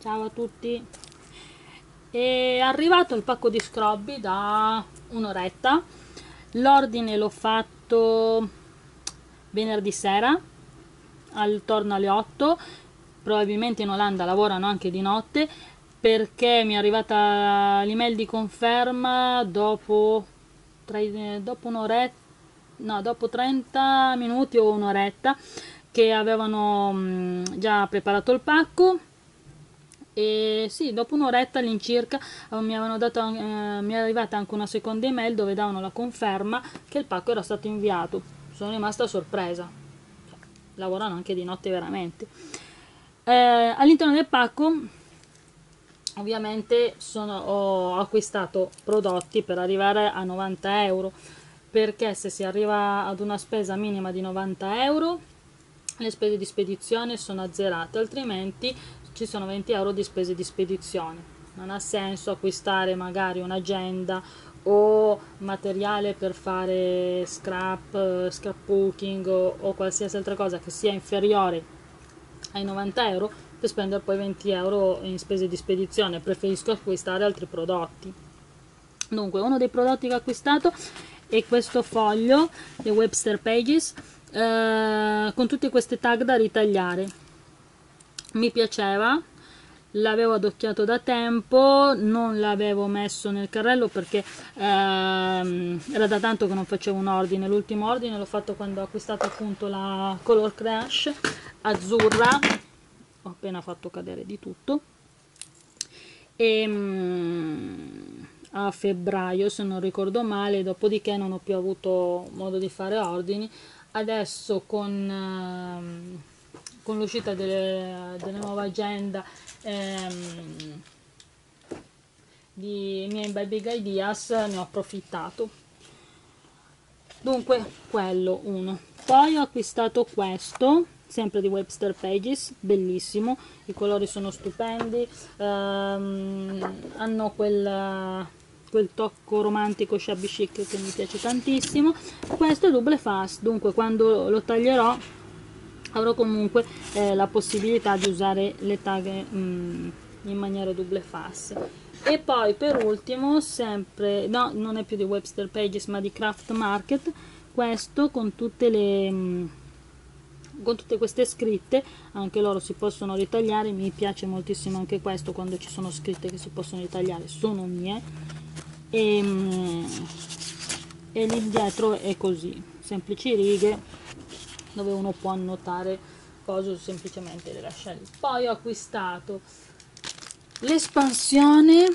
Ciao a tutti. È arrivato il pacco di scrobby da un'oretta. L'ordine l'ho fatto venerdì sera, attorno alle 8. Probabilmente in Olanda lavorano anche di notte perché mi è arrivata l'email di conferma dopo, dopo un'oretta, no, dopo 30 minuti o un'oretta che avevano mh, già preparato il pacco e sì, dopo un'oretta all'incirca eh, mi, dato, eh, mi è arrivata anche una seconda email dove davano la conferma che il pacco era stato inviato. Sono rimasta sorpresa. Lavorano anche di notte veramente. Eh, all'interno del pacco ovviamente sono, ho acquistato prodotti per arrivare a 90 euro perché se si arriva ad una spesa minima di 90 euro le spese di spedizione sono azzerate altrimenti ci sono 20 euro di spese di spedizione. Non ha senso acquistare magari un'agenda o materiale per fare scrap, scrapbooking o, o qualsiasi altra cosa che sia inferiore ai 90 euro per spendere poi 20 euro in spese di spedizione. Preferisco acquistare altri prodotti. Dunque uno dei prodotti che ho acquistato è questo foglio le Webster Pages eh, con tutte queste tag da ritagliare mi piaceva l'avevo adocchiato da tempo non l'avevo messo nel carrello perché ehm, era da tanto che non facevo un ordine. L'ultimo ordine l'ho fatto quando ho acquistato appunto la Color Crash azzurra. Ho appena fatto cadere di tutto. E mm, a febbraio se non ricordo male dopodiché non ho più avuto modo di fare ordini. Adesso con ehm, con l'uscita della nuova agenda ehm, di miei by big ideas ne ho approfittato. Dunque quello uno. Poi ho acquistato questo sempre di Webster Pages bellissimo. I colori sono stupendi ehm, hanno quel, quel tocco romantico shabby chic che mi piace tantissimo. Questo è double fast dunque quando lo taglierò avrò comunque eh, la possibilità di usare le tag mm, in maniera double face. E poi per ultimo sempre no non è più di Webster Pages ma di Craft Market questo con tutte le mm, con tutte queste scritte anche loro si possono ritagliare mi piace moltissimo anche questo quando ci sono scritte che si possono ritagliare sono mie. E, mm, e lì dietro è così semplici righe dove uno può annotare cose o semplicemente le lascia lì. Poi ho acquistato l'espansione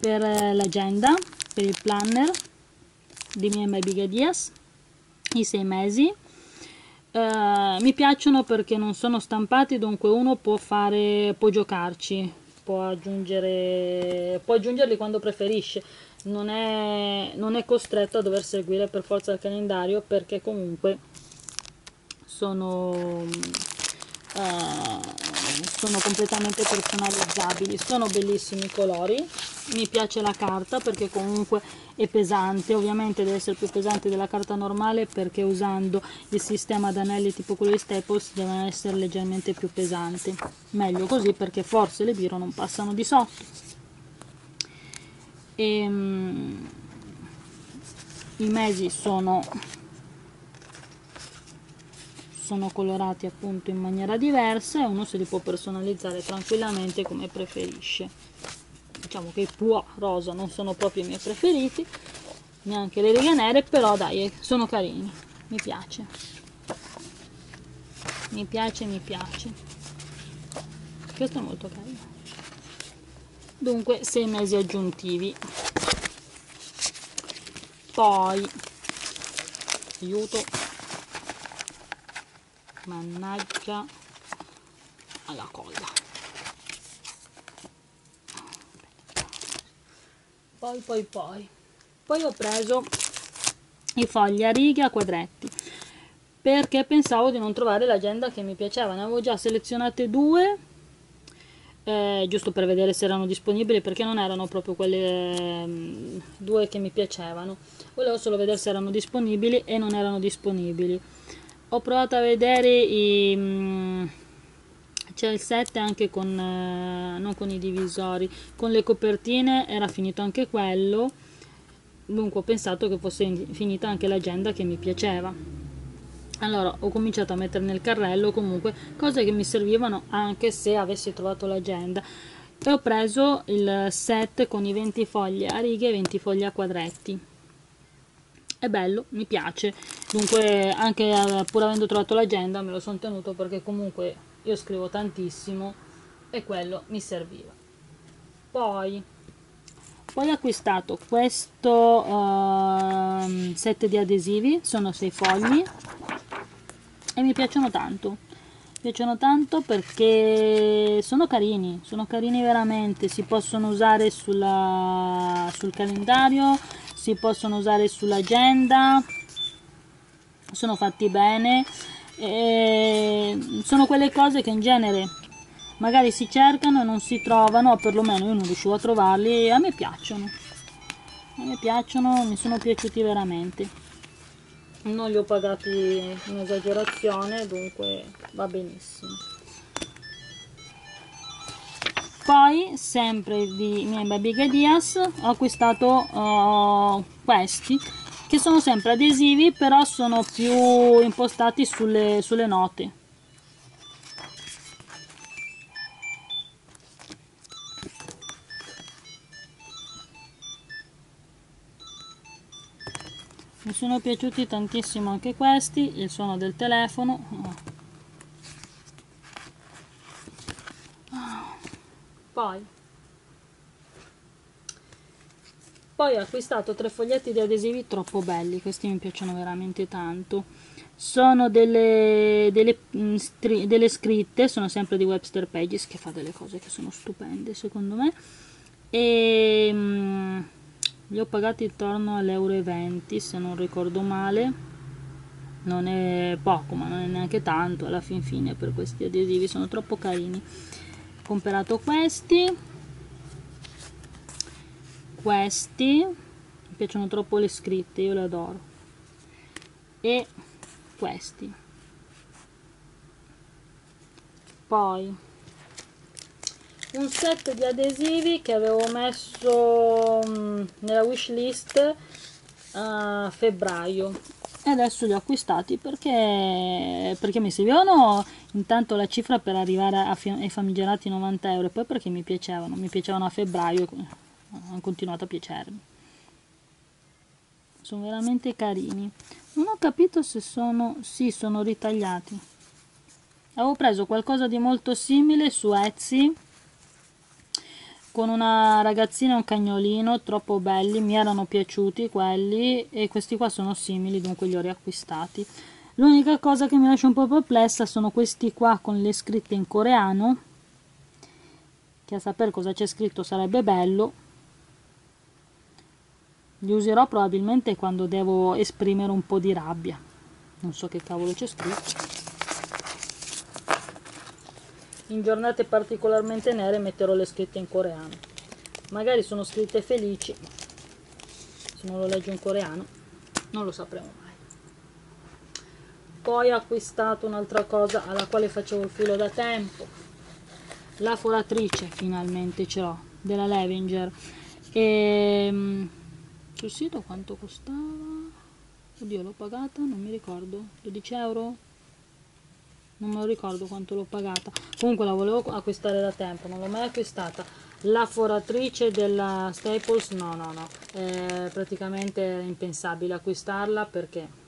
per eh, l'agenda, per il planner di and My Ideas, i sei mesi. Uh, mi piacciono perché non sono stampati, dunque uno può fare, può giocarci, può aggiungere, può aggiungerli quando preferisce. Non è, non è costretto a dover seguire per forza il calendario perché comunque sono, eh, sono completamente personalizzabili sono bellissimi i colori. Mi piace la carta perché comunque è pesante ovviamente deve essere più pesante della carta normale perché usando il sistema ad anelli tipo quello di Staples deve essere leggermente più pesante meglio così perché forse le biro non passano di sotto. E, um, i mesi sono sono colorati appunto in maniera diversa e uno se li può personalizzare tranquillamente come preferisce. Diciamo che i può rosa non sono proprio i miei preferiti neanche le righe nere però dai sono carini. Mi piace. Mi piace mi piace. Questo è molto carino. Dunque 6 mesi aggiuntivi. Poi aiuto mannaggia. Alla colla. Poi poi poi. Poi ho preso i fogli a righe a quadretti perché pensavo di non trovare l'agenda che mi piaceva. Ne avevo già selezionate due eh, giusto per vedere se erano disponibili perché non erano proprio quelle eh, due che mi piacevano. Volevo solo vedere se erano disponibili e non erano disponibili ho provato a vedere i, mm, c'è il 7 anche con, eh, non con i divisori, con le copertine era finito anche quello, dunque ho pensato che fosse finita anche l'agenda che mi piaceva. Allora ho cominciato a mettere nel carrello comunque cose che mi servivano anche se avessi trovato l'agenda. E ho preso il set con i 20 foglie a righe e 20 foglie a quadretti è bello, mi piace. Dunque anche eh, pur avendo trovato l'agenda me lo sono tenuto perché comunque io scrivo tantissimo e quello mi serviva. Poi poi ho acquistato questo uh, set di adesivi sono 6 fogli e mi piacciono tanto. Mi piacciono tanto perché sono carini sono carini veramente si possono usare sulla, sul calendario si possono usare sull'agenda sono fatti bene sono quelle cose che in genere magari si cercano e non si trovano o perlomeno io non riuscivo a trovarli e a me piacciono. A me piacciono mi sono piaciuti veramente. Non li ho pagati in esagerazione dunque va benissimo poi sempre di miei baby Diaz ho acquistato uh, questi che sono sempre adesivi però sono più impostati sulle, sulle note. Mi sono piaciuti tantissimo anche questi il suono del telefono poi Poi ho acquistato tre foglietti di adesivi troppo belli, questi mi piacciono veramente tanto. Sono delle, delle, mm, delle scritte, sono sempre di Webster Pages che fa delle cose che sono stupende secondo me. E mm, li ho pagati intorno all'euro 20 se non ricordo male. Non è poco, ma non è neanche tanto alla fin fine per questi adesivi, sono troppo carini. Ho comprato questi. Questi. Mi piacciono troppo le scritte io le adoro. E questi. Poi un set di adesivi che avevo messo mm, nella wish list a febbraio e adesso li ho acquistati perché, perché mi servivano intanto la cifra per arrivare ai famigerati 90 euro e poi perché mi piacevano mi piacevano a febbraio hanno continuato a piacermi. Sono veramente carini. Non ho capito se sono sì sono ritagliati. Avevo preso qualcosa di molto simile su Etsy con una ragazzina e un cagnolino troppo belli mi erano piaciuti quelli e questi qua sono simili dunque li ho riacquistati. L'unica cosa che mi lascia un po' perplessa sono questi qua con le scritte in coreano che a sapere cosa c'è scritto sarebbe bello. Li userò probabilmente quando devo esprimere un po' di rabbia. Non so che cavolo c'è scritto in giornate particolarmente nere metterò le scritte in coreano. Magari sono scritte felici se non lo leggo in coreano non lo sapremo mai. Poi ho acquistato un'altra cosa alla quale facevo il filo da tempo. La foratrice finalmente ce l'ho della Levinger e ehm, sul sito quanto costava? Oddio l'ho pagata non mi ricordo. 12 euro non me lo ricordo quanto l'ho pagata. Comunque la volevo acquistare da tempo non l'ho mai acquistata. La foratrice della Staples no no no. È praticamente impensabile acquistarla perché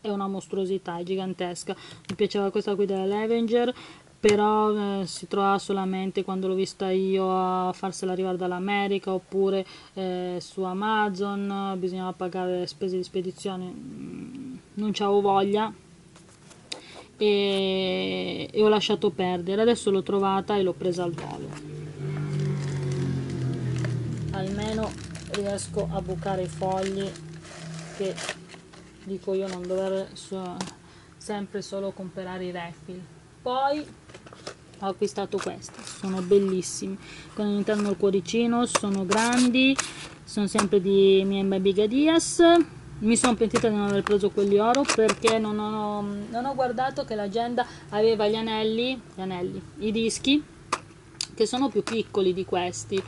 è una mostruosità, è gigantesca. Mi piaceva questa qui della Levenger però eh, si trova solamente quando l'ho vista io a farsela arrivare dall'America oppure eh, su Amazon. Bisognava pagare le spese di spedizione. Mm, non c'avevo voglia e, e ho lasciato perdere. Adesso l'ho trovata e l'ho presa al volo. Almeno riesco a bucare i fogli che dico io non dover sempre solo comprare i refill poi ho acquistato questi sono bellissimi. Con all'interno il cuoricino sono grandi sono sempre di Mien Baby Gadias mi sono pentita di non aver preso quelli oro perché non ho, non ho guardato che l'agenda aveva gli anelli, gli anelli, i dischi che sono più piccoli di questi.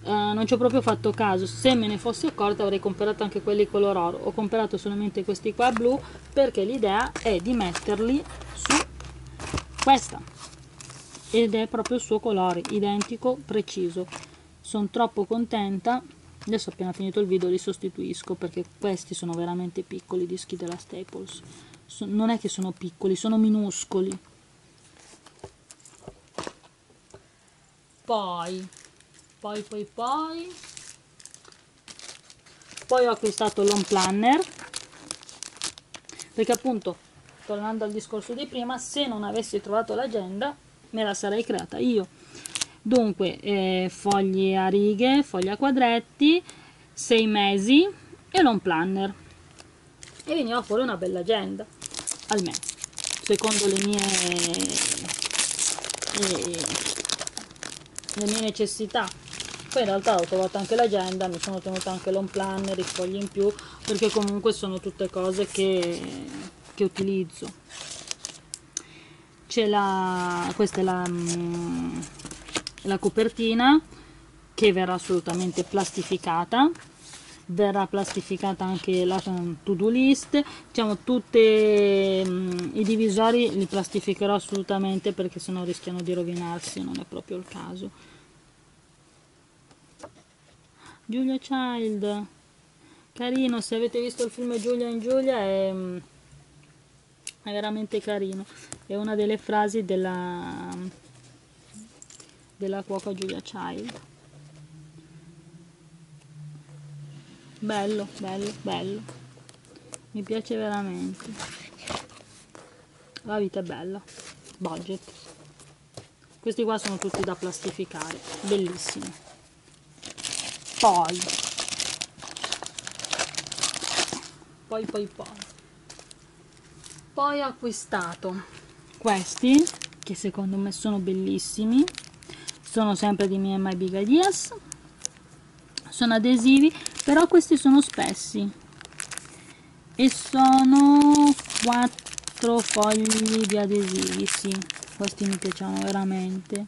Uh, non ci ho proprio fatto caso, se me ne fossi accorta avrei comprato anche quelli color oro, ho comprato solamente questi qua blu perché l'idea è di metterli su questa ed è proprio il suo colore, identico, preciso. Sono troppo contenta adesso appena finito il video li sostituisco perché questi sono veramente piccoli i dischi della Staples. So, non è che sono piccoli sono minuscoli. Poi poi poi poi. Poi ho acquistato l'home planner. Perché appunto tornando al discorso di prima se non avessi trovato l'agenda me la sarei creata io dunque eh, fogli a righe fogli a quadretti 6 mesi e l'on planner. E veniva fuori una bella agenda almeno secondo le mie eh, le mie necessità. Poi in realtà ho trovato anche l'agenda mi sono tenuta anche l'on planner i fogli in più perché comunque sono tutte cose che, che utilizzo. C'è la questa è la mm, la copertina che verrà assolutamente plastificata. Verrà plastificata anche la to do list. Diciamo tutti mm, i divisori li plastificherò assolutamente perché sennò rischiano di rovinarsi non è proprio il caso. Giulia Child. Carino se avete visto il film Giulia in Giulia è, mm, è veramente carino. È una delle frasi della della cuoca Giulia Child. Bello bello bello. Mi piace veramente. La vita è bella. Budget. Questi qua sono tutti da plastificare. Bellissimi. Poi. Poi poi poi. Poi ho acquistato questi che secondo me sono bellissimi sono sempre di Me My Big Ideas. Sono adesivi però questi sono spessi. E sono quattro fogli di adesivi sì. Questi mi piacciono veramente.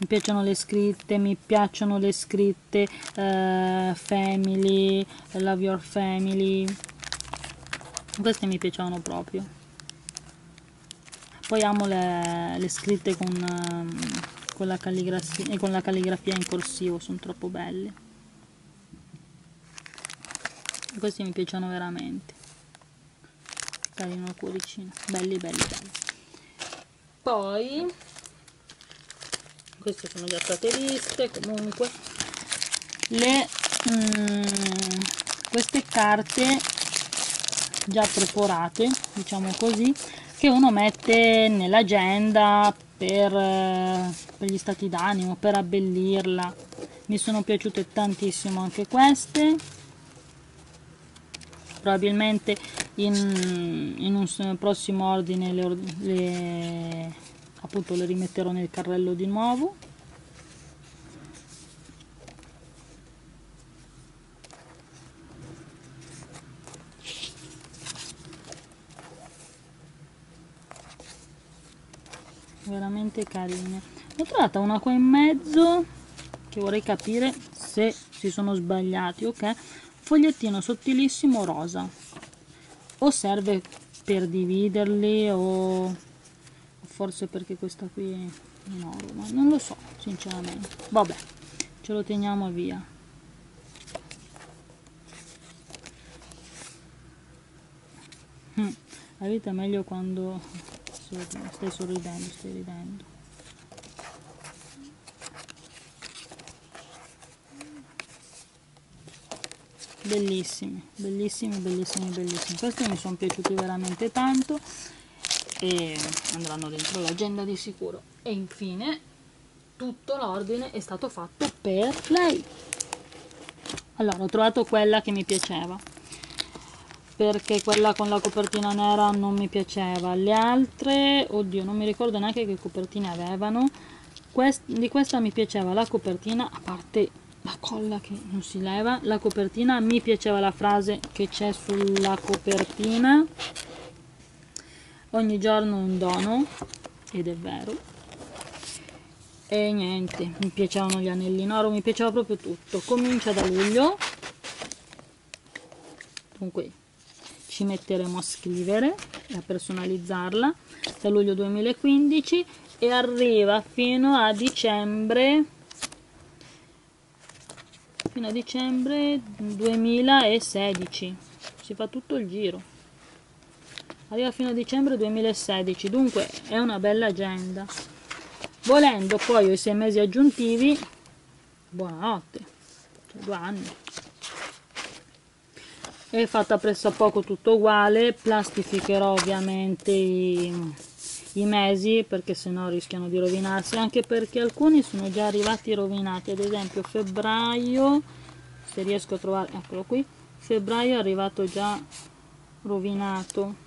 Mi piacciono le scritte mi piacciono le scritte uh, family love your family. Queste mi piacciono proprio. Poi amo le, le scritte con uh, con la calligrafia, e con la calligrafia in corsivo, sono troppo belli. Questi mi piacciono veramente. Carino cuoricino, belli belli belli. Poi, queste sono già state viste, comunque, le, mm, queste carte già preforate, diciamo così, che uno mette nell'agenda per, eh, per gli stati d'animo, per abbellirla. Mi sono piaciute tantissimo anche queste. Probabilmente in, in un prossimo ordine le, le, appunto le rimetterò nel carrello di nuovo. Veramente carine. Ho trovato una qua in mezzo che vorrei capire se si sono sbagliati ok? Fogliettino sottilissimo rosa. O serve per dividerli o forse perché questa qui è in oro ma non lo so sinceramente. Vabbè ce lo teniamo via. Hm, la vita è meglio quando stai sorridendo, stai ridendo. Bellissimi, bellissimi, bellissimi, bellissimi. Questi mi sono piaciuti veramente tanto e andranno dentro l'agenda di sicuro. E infine tutto l'ordine è stato fatto per lei. Allora, ho trovato quella che mi piaceva perché quella con la copertina nera non mi piaceva. Le altre oddio non mi ricordo neanche che copertine avevano. Quest di questa mi piaceva la copertina a parte la colla che non si leva la copertina mi piaceva la frase che c'è sulla copertina. Ogni giorno un dono ed è vero. E niente mi piacevano gli anelli in oro mi piaceva proprio tutto. Comincia da luglio. Dunque ci metteremo a scrivere e a personalizzarla. Da luglio 2015 e arriva fino a dicembre fino a dicembre 2016 si fa tutto il giro. Arriva fino a dicembre 2016 dunque è una bella agenda. Volendo poi ho i sei mesi aggiuntivi. Buonanotte. Cioè due anni è fatta presso a poco tutto uguale plastificherò ovviamente i, i mesi perché sennò rischiano di rovinarsi anche perché alcuni sono già arrivati rovinati. Ad esempio febbraio se riesco a trovare eccolo qui febbraio è arrivato già rovinato.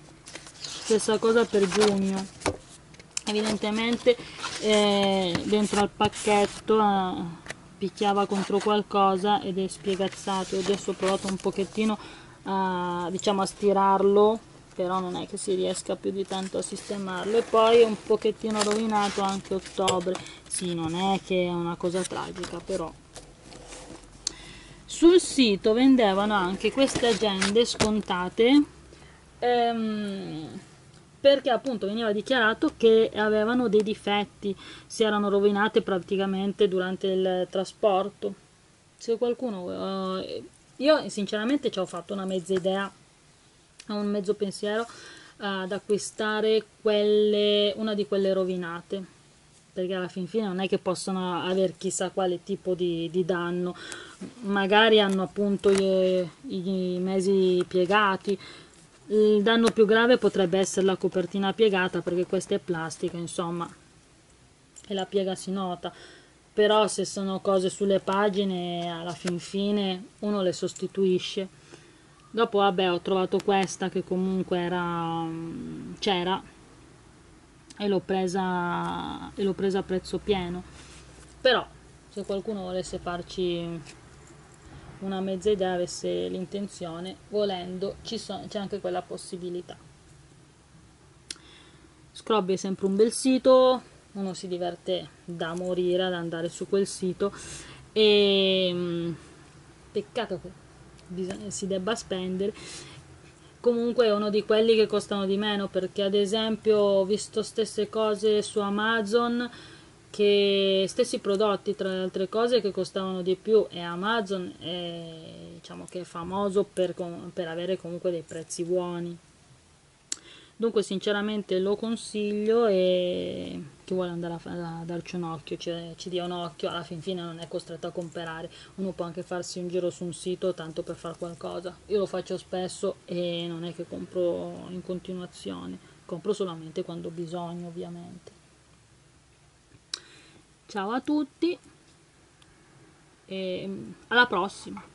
Stessa cosa per giugno. Evidentemente eh, dentro al pacchetto eh, picchiava contro qualcosa ed è spiegazzato. Adesso ho provato un pochettino a, diciamo a stirarlo però non è che si riesca più di tanto a sistemarlo. E poi è un pochettino rovinato anche ottobre. Sì non è che è una cosa tragica però. Sul sito vendevano anche queste agende scontate ehm, perché appunto veniva dichiarato che avevano dei difetti si erano rovinate praticamente durante il trasporto. Se qualcuno eh, io sinceramente ci ho fatto una mezza idea un mezzo pensiero uh, ad acquistare quelle, una di quelle rovinate perché alla fin fine non è che possono avere chissà quale tipo di, di danno. Magari hanno appunto i, i mesi piegati. Il danno più grave potrebbe essere la copertina piegata perché questa è plastica insomma e la piega si nota però se sono cose sulle pagine alla fin fine uno le sostituisce. Dopo vabbè ho trovato questa che comunque era c'era e l'ho presa e l'ho presa a prezzo pieno. Però se qualcuno volesse farci una mezza idea avesse l'intenzione volendo c'è anche quella possibilità. Scrobby è sempre un bel sito uno si diverte da morire ad andare su quel sito e peccato che si debba spendere. Comunque è uno di quelli che costano di meno perché ad esempio ho visto stesse cose su Amazon che stessi prodotti tra le altre cose che costavano di più e Amazon è, diciamo che è famoso per, per avere comunque dei prezzi buoni. Dunque sinceramente lo consiglio e chi vuole andare a, a darci un occhio ci, ci, dia un occhio alla fin fine non è costretto a comprare. Uno può anche farsi un giro su un sito tanto per fare qualcosa. Io lo faccio spesso e non è che compro in continuazione compro solamente quando ho bisogno ovviamente. Ciao a tutti e alla prossima